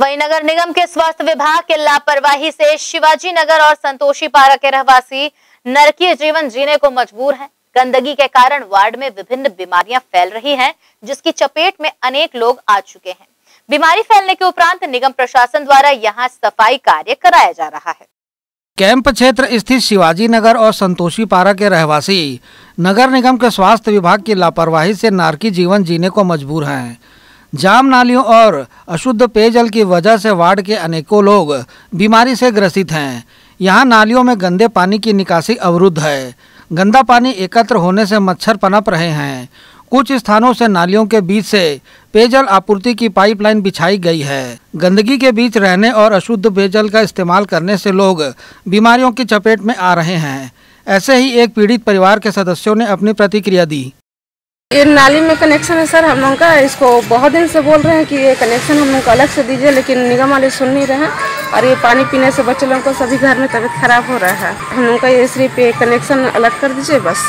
वहीं नगर निगम के स्वास्थ्य विभाग के लापरवाही से शिवाजी नगर और संतोषी पारा के रहवासी नरकीय जीवन जीने को मजबूर हैं। गंदगी के कारण वार्ड में विभिन्न बीमारियाँ फैल रही हैं, जिसकी चपेट में अनेक लोग आ चुके हैं। बीमारी फैलने के उपरांत निगम प्रशासन द्वारा यहाँ सफ़ाई कार्य कराया जा रहा है। कैंप क्षेत्र स्थित शिवाजी नगर और संतोषी पारा के रहवासी नगर निगम के स्वास्थ्य विभाग की लापरवाही से नारकी जीवन जीने को मजबूर हैं। जाम नालियों और अशुद्ध पेयजल की वजह से वार्ड के अनेकों लोग बीमारी से ग्रसित हैं। यहाँ नालियों में गंदे पानी की निकासी अवरुद्ध है। गंदा पानी एकत्र होने से मच्छर पनप रहे हैं। कुछ स्थानों से नालियों के बीच से पेयजल आपूर्ति की पाइपलाइन बिछाई गई है। गंदगी के बीच रहने और अशुद्ध पेयजल का इस्तेमाल करने से लोग बीमारियों की चपेट में आ रहे हैं। ऐसे ही एक पीड़ित परिवार के सदस्यों ने अपनी प्रतिक्रिया दी। ये नाली में कनेक्शन है सर हम लोग का। इसको बहुत दिन से बोल रहे हैं कि ये कनेक्शन हम लोग को अलग से दीजिए लेकिन निगम वाले सुन नहीं रहे हैं। और ये पानी पीने से बच्चे लोगों को सभी घर में तबीयत खराब हो रहा है। हम लोग का ये सिर्फ़ ये कनेक्शन अलग कर दीजिए बस।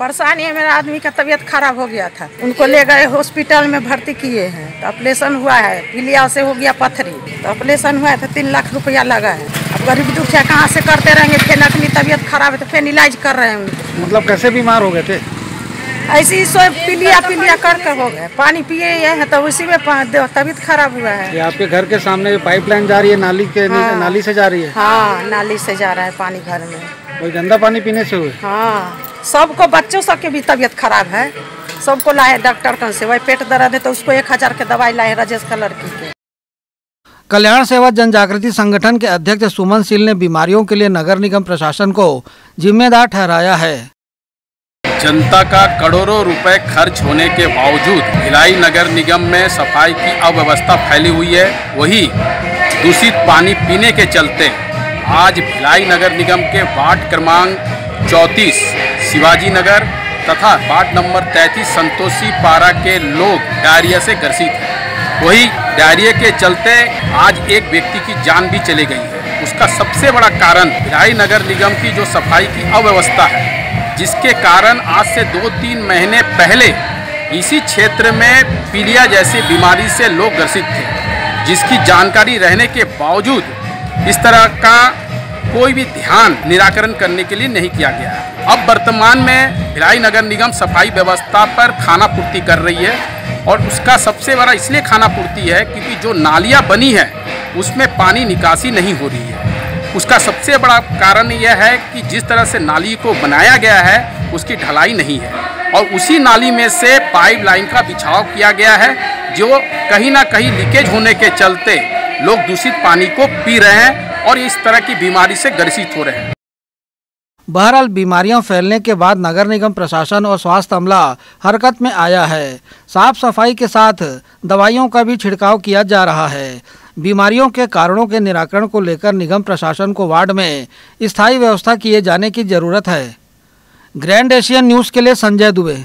परेशानी है मेरा आदमी का तबीयत खराब हो गया था। उनको ले गए हॉस्पिटल में भर्ती किए हैं। तो ऑपरेशन हुआ है पीलिया से हो गया पथरी। तो ऑपरेशन हुआ है तो तीन लाख रुपया लगा है। अब गरीब दुखिया कहाँ से करते रहेंगे? फिर अपनी तबीयत खराब है तो फिर इलाज कर रहे हैं। मतलब कैसे बीमार हो गए थे? ऐसे ही सब पीलिया पीलिया करके हो गए। पानी पिए है तो उसी में तबीयत खराब हुआ है। ये आपके घर के सामने पाइपलाइन जा रही है नाली के हाँ। नाली से जा रही है? हाँ नाली से जा रहा है पानी घर में। कोई गंदा पानी पीने से हुए? हाँ। सबको बच्चों सबके भी तबीयत खराब है। सबको लाए डॉक्टर कन से वही पेट दर्द है तो उसको एक हज़ार के दवाई लाए राजेश का लड़की के। कल्याण सेवा जन जागृति संगठन के अध्यक्ष सुमन सिल ने बीमारियों के लिए नगर निगम प्रशासन को जिम्मेदार ठहराया है। जनता का करोड़ों रुपए खर्च होने के बावजूद भिलाई नगर निगम में सफ़ाई की अव्यवस्था फैली हुई है। वही दूषित पानी पीने के चलते आज भिलाई नगर निगम के वार्ड क्रमांक चौंतीस, शिवाजी नगर तथा वार्ड नंबर तैंतीस, संतोषी पारा के लोग डायरिया से ग्रसित हैं। वही डायरिया के चलते आज एक व्यक्ति की जान भी चली गई है। उसका सबसे बड़ा कारण भिलाई नगर निगम की जो सफ़ाई की अव्यवस्था है जिसके कारण आज से दो तीन महीने पहले इसी क्षेत्र में पीलिया जैसी बीमारी से लोग ग्रसित थे, जिसकी जानकारी रहने के बावजूद इस तरह का कोई भी ध्यान निराकरण करने के लिए नहीं किया गया। अब वर्तमान में भिलाई नगर निगम सफ़ाई व्यवस्था पर खाना पूर्ति कर रही है और उसका सबसे बड़ा इसलिए खाना पूर्ति है क्योंकि जो नालियाँ बनी है, उसमें पानी निकासी नहीं हो रही है। उसका सबसे बड़ा कारण यह है कि जिस तरह से नाली को बनाया गया है, उसकी ढलाई नहीं है। और उसी नाली में से पाइप लाइन का बिछाव किया गया है, जो कहीं ना कहीं लीकेज होने के चलते लोग दूषित पानी को पी रहे हैं और इस तरह की बीमारी से ग्रसित हो रहे हैं। बहरहाल, बीमारियाँ फैलने के बाद नगर निगम, प्रशासन और स्वास्थ्य अमला हरकत में आया है। साफ़ सफ़ाई के साथ दवाइयों का भी छिड़काव किया जा रहा है। बीमारियों के कारणों के निराकरण को लेकर निगम प्रशासन को वार्ड में स्थायी व्यवस्था किए जाने की ज़रूरत है। ग्रैंड एशियन न्यूज़ के लिए संजय दुबे।